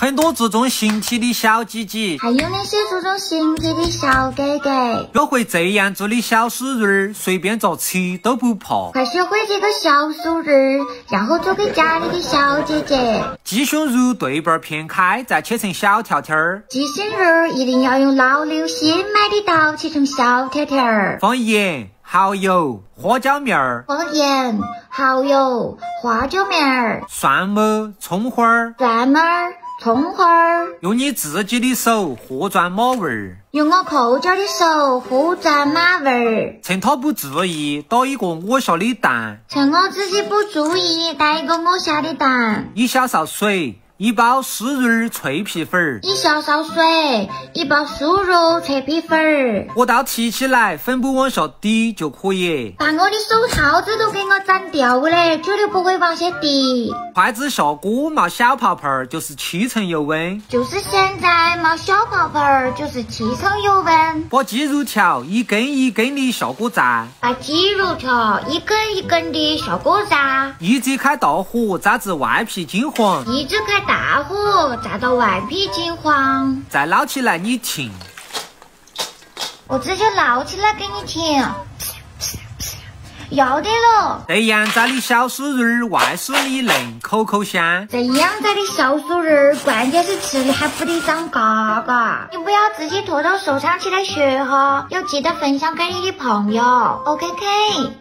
很多注重形体的小姐姐，还有那些注重形体的小哥哥。学会这样做的小鼠人儿，随便咋吃都不怕。快学会这个小鼠人儿，然后做给家里的小姐姐。鸡胸肉对半片开，再切成小条条儿。鸡胸肉一定要用老六新买的刀切成小条条儿。放盐、蚝油、花椒面儿、放盐、蚝油、花椒面儿、蒜末、葱花儿，蒜末儿、葱花儿，用你自己的手和转马味儿。用我扣脚的手和转马味儿。趁他不注意，打一个我下的蛋，趁我自己不注意，打一个我下的蛋。一小勺水，一包酥仁儿脆皮粉儿。一小勺水，一包酥肉脆皮粉儿。我倒提起来，粉不往下滴就可以。把我的手套子都给我粘掉嘞，绝对不会往下滴。筷子下锅冒小泡泡儿，就是七成油温。就是现在冒小泡泡儿，就是七成油温。把鸡肉条一根一根的下锅炸，把鸡肉条一根一根的下锅炸，一直开大火炸至外皮金黄，一直开大火炸到外皮金黄。再捞起来你听。我直接捞起来给你听。要得了，这样炸的小酥肉儿外酥里嫩，口口香。这样炸的小酥肉儿，关键是吃的还不得长嘎嘎。你不要自己拖到收藏起来学哈，要记得分享给你的朋友。OK K。